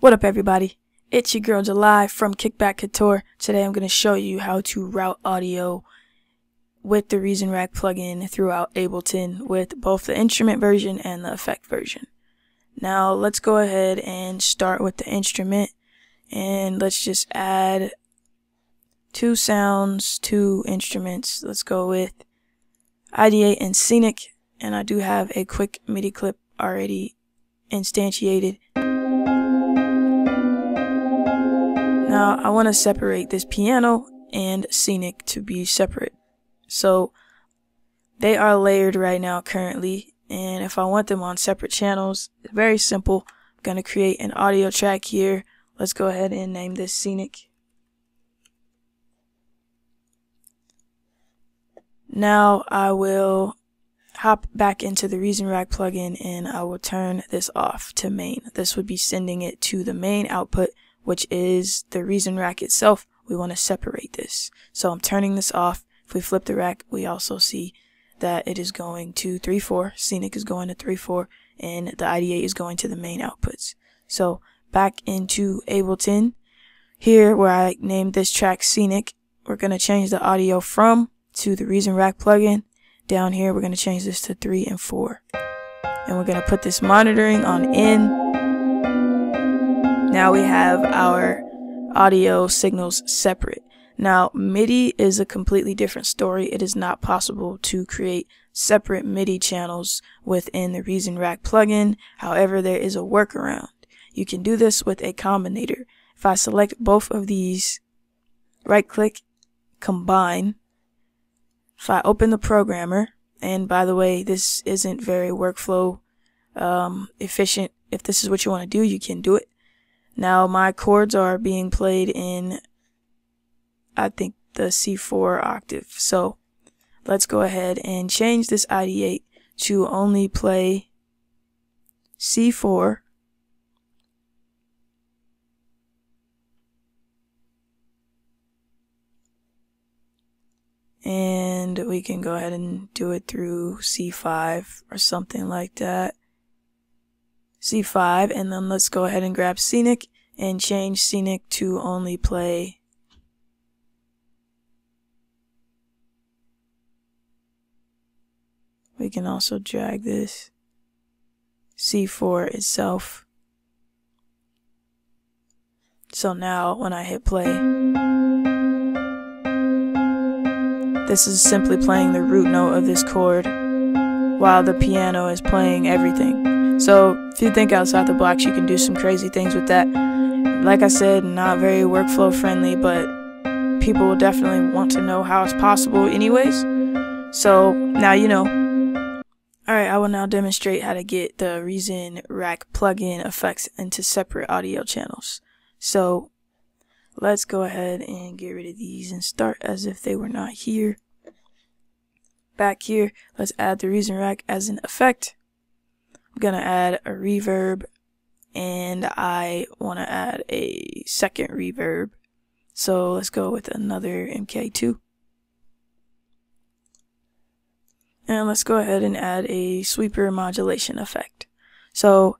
What up everybody? It's your girl July from Kickback Couture. Today I'm going to show you how to route audio with the Reason Rack plugin throughout Ableton with both the instrument version and the effect version. Now let's go ahead and start with the instrument and let's just add two sounds, two instruments. Let's go with Ideate and Scenic and I do have a quick MIDI clip already instantiated. Now I want to separate this piano and scenic to be separate. So they are layered right now currently and if I want them on separate channels, it's very simple. I'm going to create an audio track here. Let's go ahead and name this scenic. Now I will hop back into the Reason Rack plugin and I will turn this off to main. This would be sending it to the main output which is the reason rack itself, we want to separate this. So I'm turning this off. If we flip the rack, we also see that it is going to 3-4, Scenic is going to 3-4, and the IDA is going to the main outputs. So back into Ableton, here where I named this track Scenic, we're going to change the audio from to the Reason Rack plugin. Down here, we're going to change this to 3 and 4. And we're going to put this monitoring on in now we have our audio signals separate. Now, MIDI is a completely different story. It is not possible to create separate MIDI channels within the Reason Rack plugin. However, there is a workaround. You can do this with a combinator. If I select both of these, right click, combine. If I open the programmer, and by the way, this isn't very workflow um, efficient. If this is what you want to do, you can do it. Now my chords are being played in, I think, the C4 octave. So let's go ahead and change this ideate to only play C4 and we can go ahead and do it through C5 or something like that. C5 and then let's go ahead and grab Scenic and change Scenic to only play We can also drag this C4 itself. So now when I hit play, this is simply playing the root note of this chord while the piano is playing everything. So if you think outside the box, you can do some crazy things with that. Like I said, not very workflow friendly, but people will definitely want to know how it's possible anyways. So now you know. Alright, I will now demonstrate how to get the Reason Rack plugin effects into separate audio channels. So let's go ahead and get rid of these and start as if they were not here. Back here, let's add the Reason Rack as an effect. Gonna add a reverb and I want to add a second reverb. So let's go with another MK2. And let's go ahead and add a sweeper modulation effect. So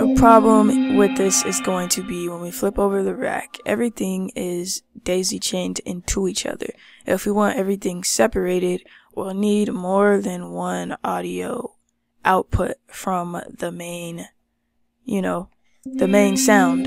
a problem with this is going to be when we flip over the rack, everything is daisy chained into each other. If we want everything separated, will need more than one audio output from the main, you know, the main sound.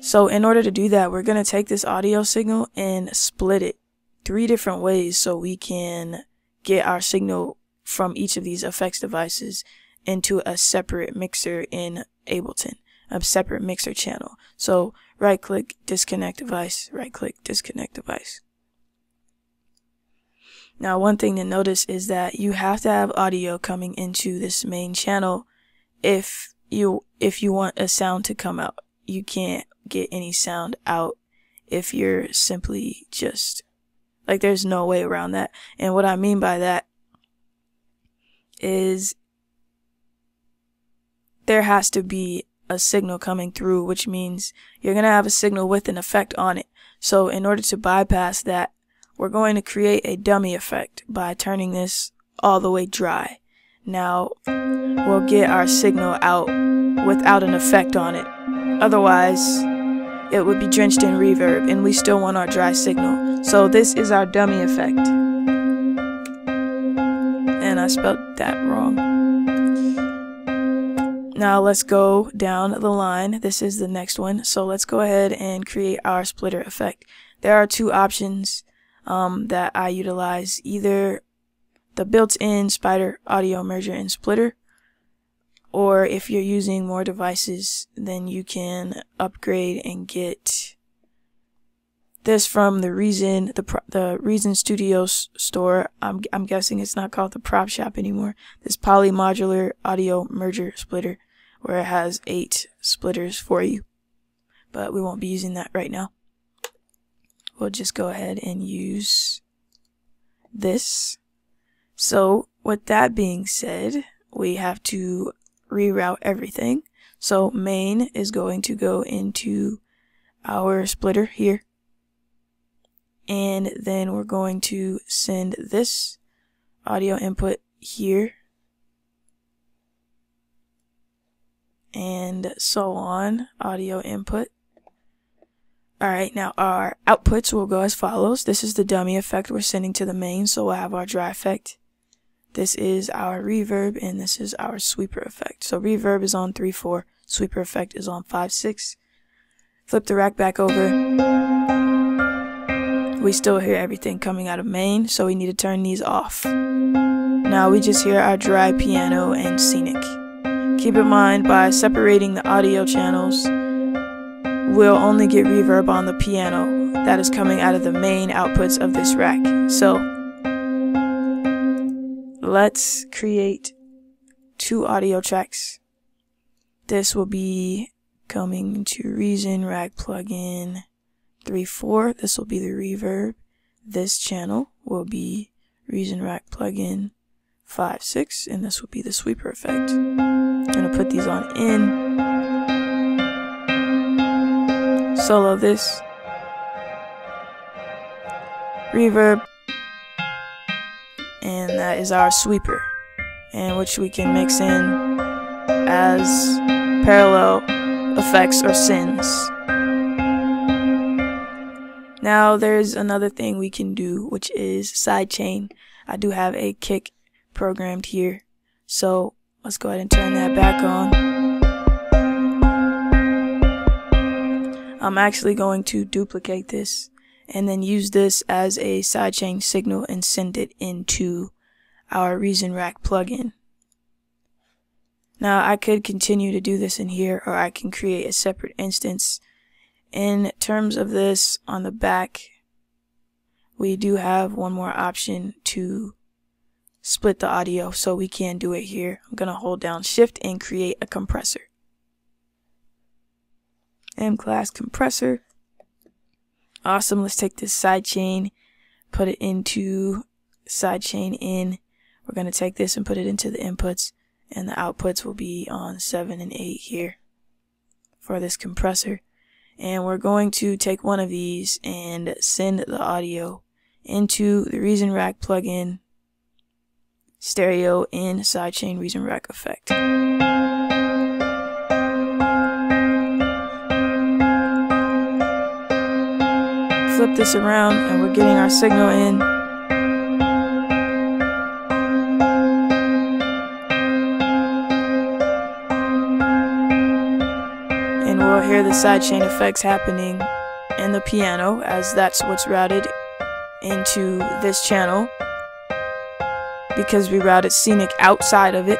So in order to do that, we're going to take this audio signal and split it three different ways so we can get our signal from each of these effects devices into a separate mixer in Ableton, a separate mixer channel. So right click, disconnect device, right click, disconnect device. Now, one thing to notice is that you have to have audio coming into this main channel if you, if you want a sound to come out. You can't get any sound out if you're simply just, like, there's no way around that. And what I mean by that is there has to be a signal coming through, which means you're going to have a signal with an effect on it. So in order to bypass that, we're going to create a dummy effect by turning this all the way dry. Now we'll get our signal out without an effect on it. Otherwise, it would be drenched in reverb and we still want our dry signal. So this is our dummy effect. And I spelled that wrong. Now let's go down the line. This is the next one. So let's go ahead and create our splitter effect. There are two options um, that I utilize. Either the built-in Spider Audio Merger and Splitter, or if you're using more devices, then you can upgrade and get this from the Reason, the the Reason Studios store. I'm I'm guessing it's not called the Prop Shop anymore. This Poly Modular Audio Merger Splitter, where it has eight splitters for you. But we won't be using that right now. We'll just go ahead and use this so with that being said, we have to reroute everything. So main is going to go into our splitter here. And then we're going to send this audio input here. And so on, audio input. Alright, now our outputs will go as follows. This is the dummy effect we're sending to the main, so we'll have our dry effect. This is our reverb and this is our sweeper effect. So reverb is on 3-4, sweeper effect is on 5-6. Flip the rack back over. We still hear everything coming out of main, so we need to turn these off. Now we just hear our dry piano and scenic. Keep in mind, by separating the audio channels, we'll only get reverb on the piano that is coming out of the main outputs of this rack. So let's create two audio tracks. This will be coming to Reason Rack plugin 3.4. This will be the reverb. This channel will be Reason Rack plugin 5.6 and this will be the sweeper effect. I'm gonna put these on in. Solo this. Reverb and that is our sweeper, and which we can mix in as parallel effects or sends. Now there's another thing we can do, which is sidechain. I do have a kick programmed here, so let's go ahead and turn that back on. I'm actually going to duplicate this and then use this as a sidechain signal and send it into our Reason Rack plugin. Now I could continue to do this in here or I can create a separate instance. In terms of this on the back, we do have one more option to split the audio so we can do it here. I'm going to hold down shift and create a compressor. M class compressor. Awesome. Let's take this side chain, put it into side chain in. We're going to take this and put it into the inputs and the outputs will be on 7 and 8 here for this compressor. And we're going to take one of these and send the audio into the Reason Rack plugin stereo in sidechain Reason Rack effect. Flip this around and we're getting our signal in. And we'll hear the sidechain effects happening in the piano as that's what's routed into this channel because we routed scenic outside of it.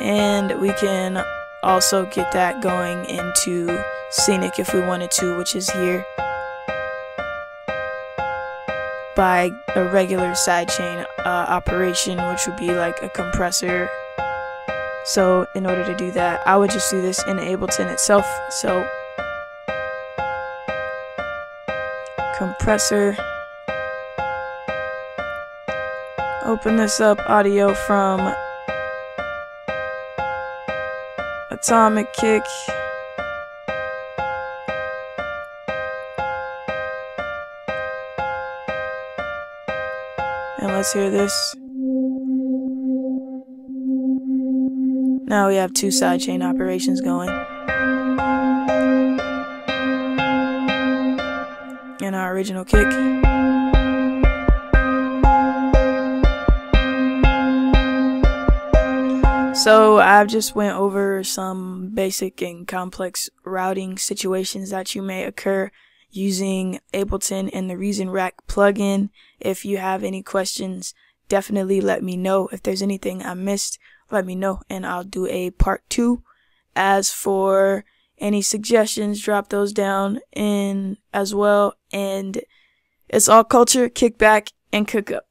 And we can also get that going into scenic if we wanted to, which is here by a regular sidechain uh, operation, which would be like a compressor. So in order to do that, I would just do this in Ableton itself. So compressor. Open this up, audio from Atomic Kick. And let's hear this. Now we have two sidechain operations going. And our original kick. So I've just went over some basic and complex routing situations that you may occur using Ableton and the Reason Rack plugin. If you have any questions, definitely let me know. If there's anything I missed, let me know and I'll do a part two. As for any suggestions, drop those down in as well. And it's all culture, kick back and cook up.